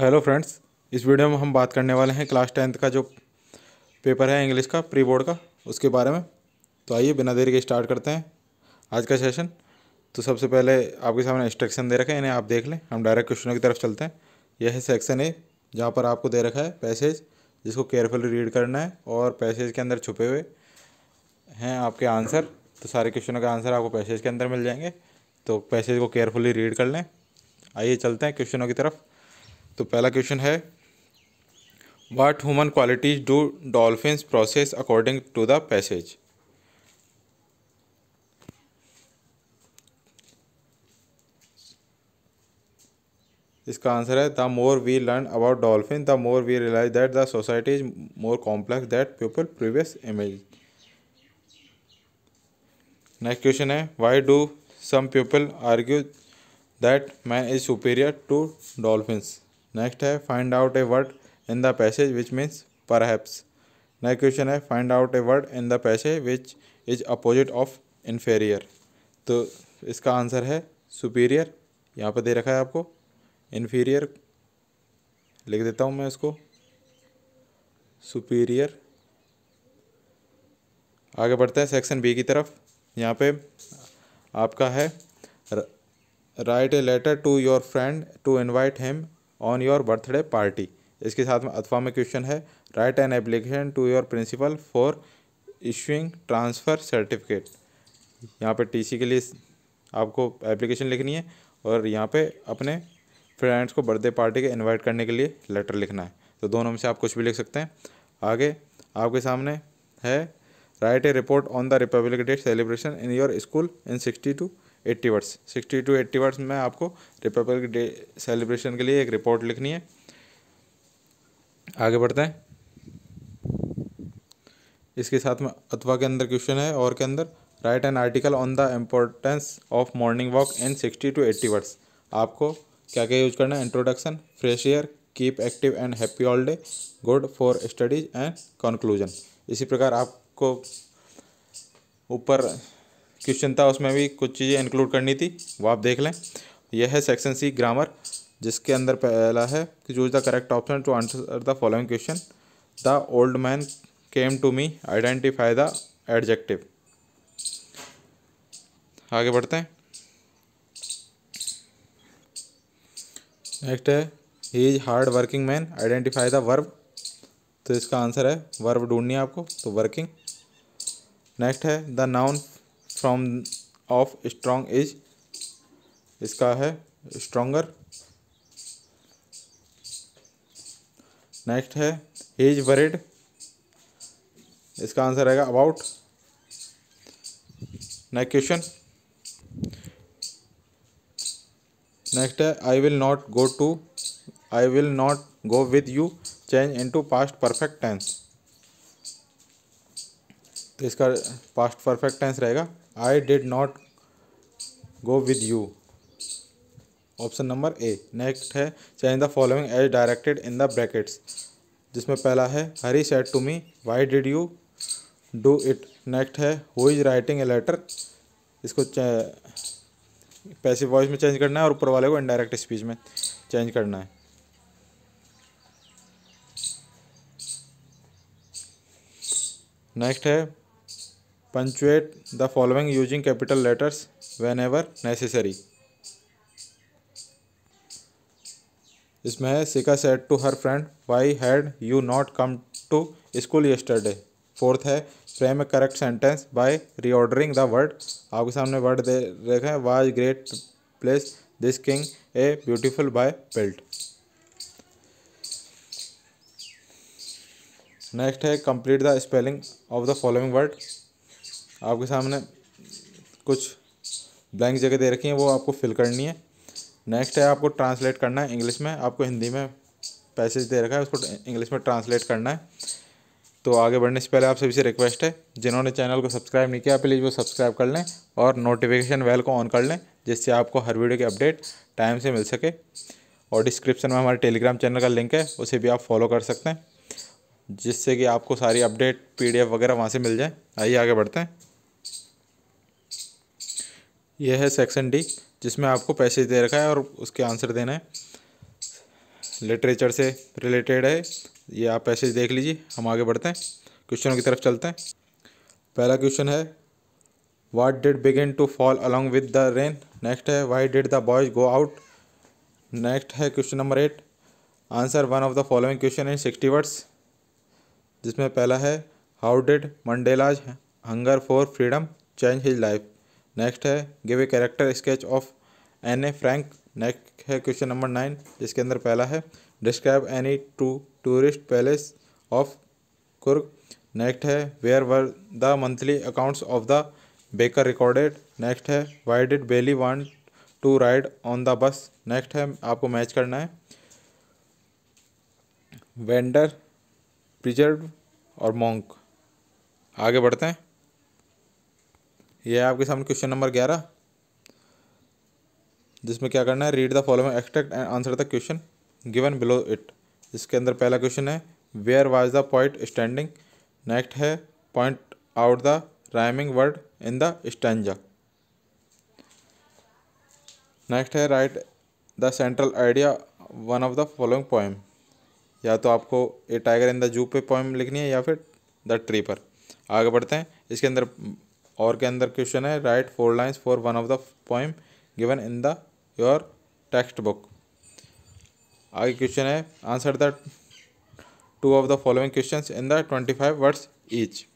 Hello friends, इस video में हम बात करने वाले हैं क्लास टेंथ का जो पेपर है इंग्लिश का प्री बोर्ड का, उसके बारे में। तो आइए बिना देरी के स्टार्ट करते हैं आज का सेशन। तो सबसे पहले आपके सामने इंस्ट्रक्शन दे रखे हैं, इन्हें आप देख लें। हम डायरेक्ट क्वेश्चनों की तरफ़ चलते हैं। यह है सेक्शन ए जहाँ पर आपको दे रखा है पैसेज जिसको केयरफुली रीड करना है और पैसेज के अंदर छुपे हुए हैं आपके आंसर तो सारे क्वेश्चनों के आंसर आपको पैसेज के अंदर मिल जाएँगे। तो पैसेज को केयरफुली रीड कर लें। आइए चलते हैं क्वेश्चनों की तरफ़। तो पहला क्वेश्चन है what human qualities do dolphins process according to the passage इसका आंसर है the more we learn about dolphin the more we realise that the society is more complex that people previous image next question है why do some people argue that man is superior to dolphins next है find out a word in the passage which means perhaps next question है find out a word in the passage which is opposite of inferior तो इसका answer है superior यहाँ पर दे रखा है आपको। इन्फीरियर लिख देता हूँ मैं इसको। सुपीरियर आगे बढ़ते हैं सेक्शन बी की तरफ़। यहाँ पे आपका है write a letter to your friend to invite him on your birthday party इसके साथ में अथवा में क्वेश्चन है write an application to your principal for issuing transfer certificate यहाँ पे टीसी के लिए आपको एप्लीकेशन लिखनी है और यहाँ पे अपने फ्रेंड्स को बर्थडे पार्टी के इनवाइट करने के लिए लेटर लिखना है। तो दोनों में से आप कुछ भी लिख सकते हैं। आगे, आपके सामने है write a report on the republic day celebration in your school in sixty to eighty words, sixty to eighty words में आपको रिपब्लिक डे सेलिब्रेशन के लिए एक रिपोर्ट लिखनी है। आगे बढ़ते हैं। इसके साथ में अथवा के अंदर क्वेश्चन है, और के अंदर। Write an article on the importance of morning walk in sixty to eighty words आपको क्या क्या यूज़ करना है? Introduction fresh air keep active and happy all day good for studies and conclusion इसी प्रकार आपको ऊपर क्वेश्चन था, उसमें भी कुछ चीज़ें इंक्लूड करनी थी, वो आप देख लें। यह है सेक्शन सी ग्रामर जिसके अंदर पहला है कि choose the correct option to answer the following question the old man came to me identify the adjective आगे बढ़ते हैं। नेक्स्ट है he is hard working man identify the verb तो इसका आंसर है वर्ब ढूंढनी है आपको तो वर्किंग नेक्स्ट है the noun from of strong is इसका है स्ट्रोंगर नेक्स्ट है ही इज़ वरिड इसका आंसर रहेगा अबाउट नेक्स्ट क्वेश्चन नेक्स्ट है I will not go to I will not go with you change into past perfect tense तो इसका past perfect tense रहेगा। I did not go with you option number A next है change the following as directed in the brackets जिसमें पहला है Hari said to me why did you do it next है who is writing a letter इसको passive voice में change करना है और ऊपर वाले को इनडायरेक्ट स्पीच में चेंज करना है। नेक्स्ट है the following using capital letters whenever necessary इसमें है Sita said to her friend why had you not come to school yesterday fourth है frame a correct sentence by reordering the word आपके सामने word दे रखा was great place this king a beautiful by built next है complete the spelling of the following word आपके सामने कुछ blank जगह दे रखी हैं, वो आपको फिल करनी है। नेक्स्ट है आपको ट्रांसलेट करना है इंग्लिश में। आपको हिंदी में पैसेज दे रखा है, उसको इंग्लिश में ट्रांसलेट करना है। तो आगे बढ़ने से पहले आप सभी से रिक्वेस्ट है, जिन्होंने चैनल को सब्सक्राइब नहीं किया प्लीज़ वो सब्सक्राइब कर लें और नोटिफिकेशन बेल को ऑन कर लें, जिससे आपको हर वीडियो की अपडेट टाइम से मिल सके। और डिस्क्रिप्शन में हमारे टेलीग्राम चैनल का लिंक है, उसे भी आप फॉलो कर सकते हैं, जिससे कि आपको सारी अपडेट पीडीएफ वगैरह वहाँ से मिल जाए। आइए आगे बढ़ते हैं। यह है सेक्शन डी जिसमें आपको पैसेज दे रखा है और उसके आंसर देना है। लिटरेचर से रिलेटेड है। ये आप पैसेज देख लीजिए, हम आगे बढ़ते हैं। क्वेश्चनों की तरफ़ चलते हैं। पहला क्वेश्चन है what did begin to fall along with the rain next है why did the boys go out next है question number eight answer one of the following question in sixty words जिसमें पहला है how did Mandela's hunger for freedom change his life next है give a character sketch of Anne Frank next है question number nine जिसके अंदर पहला है describe any two tourist palace of Coorg next है where were the monthly accounts of the baker recorded next है why did Valli want to ride on the bus next है, आपको match करना है। वेंडर प्रिजर्व और monk आगे बढ़ते हैं। यह है आपके सामने क्वेश्चन नंबर ग्यारह, जिसमें क्या करना है? Read the following extract and answer the question given below it इसके अंदर पहला क्वेश्चन है where was the point standing next है point out the rhyming word in the stanza next है write the central idea one of the following poem या तो आपको a tiger in the zoo पे पोएम लिखनी है या फिर द ट्री पर. आगे बढ़ते हैं, इसके अंदर और के अंदर क्वेश्चन है write four lines for one of the poem given in the your text book आगे क्वेश्चन है answer the two of the following question in the twenty five words each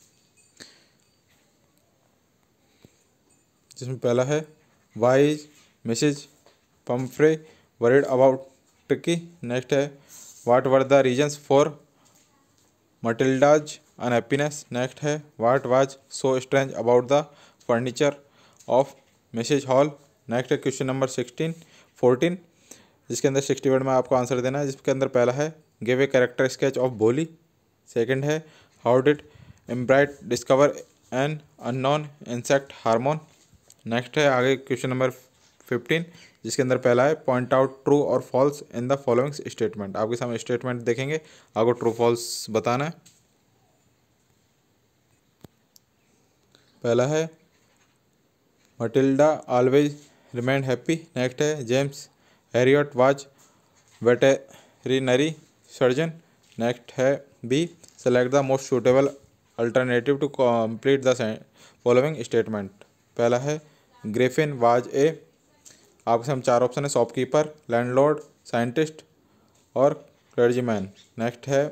जिसमें पहला है why was Mrs Pumphrey worried about Tricki next है what were the reasons for Matilda's unhappiness next है what was so strange about the furniture of Mrs Hall next है question number sixteen fourteen जिसके अंदर sixty word में आपको answer देना है, जिसके अंदर पहला है give a character sketch of Bholi. Second है how did Ebright discover an unknown insect hormone next है, आगे क्वेश्चन नंबर फिफ्टीन जिसके अंदर पहला है पॉइंट आउट ट्रू और false in the following statement आपके सामने स्टेटमेंट देखेंगे, आपको ट्रू फॉल्स बताना है. पहला है, Matilda always remained happy next है, James Herriot was veterinary surgeon next है, B, select the most suitable alternative to complete the following statement पहला है, ग्रेफिन वाज ए आपके हम चार ऑप्शन है, शॉपकीपर लैंडलॉर्ड साइंटिस्ट और क्लर्जीमैन नेक्स्ट है,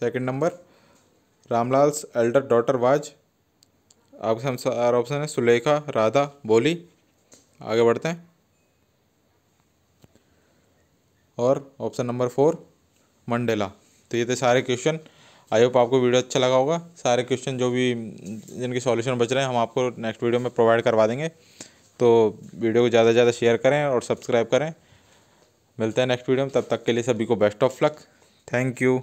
second number Ramlal's elder daughter was आपके चार ऑप्शन है, सुलेखा, राधा, बोली। आगे बढ़ते हैं। और ऑप्शन नंबर फोर, मंडेला। तो ये थे सारे क्वेश्चन आई होप आपको वीडियो अच्छा लगा होगा। सारे क्वेश्चन जो भी, जिनके सॉल्यूशन बच रहे हैं, हम आपको नेक्स्ट वीडियो में प्रोवाइड करवा देंगे। तो वीडियो को ज़्यादा से ज़्यादा शेयर करें और सब्सक्राइब करें। मिलते हैं नेक्स्ट वीडियो में। तब तक के लिए सभी को best of luck thank you